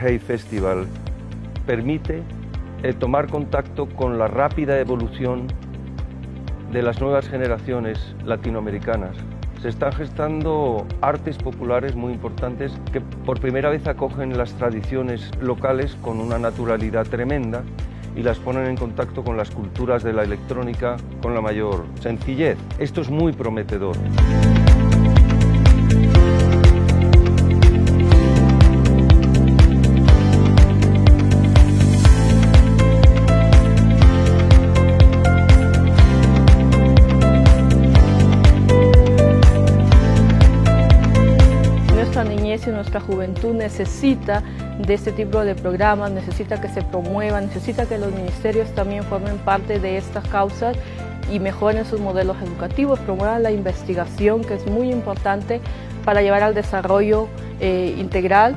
Hay Festival permite el tomar contacto con la rápida evolución de las nuevas generaciones latinoamericanas. Se están gestando artes populares muy importantes que por primera vez acogen las tradiciones locales con una naturalidad tremenda y las ponen en contacto con las culturas de la electrónica con la mayor sencillez. Esto es muy prometedor. Y nuestra juventud necesita de este tipo de programas, necesita que se promuevan, necesita que los ministerios también formen parte de estas causas y mejoren sus modelos educativos, promuevan la investigación que es muy importante para llevar al desarrollo eh, integral.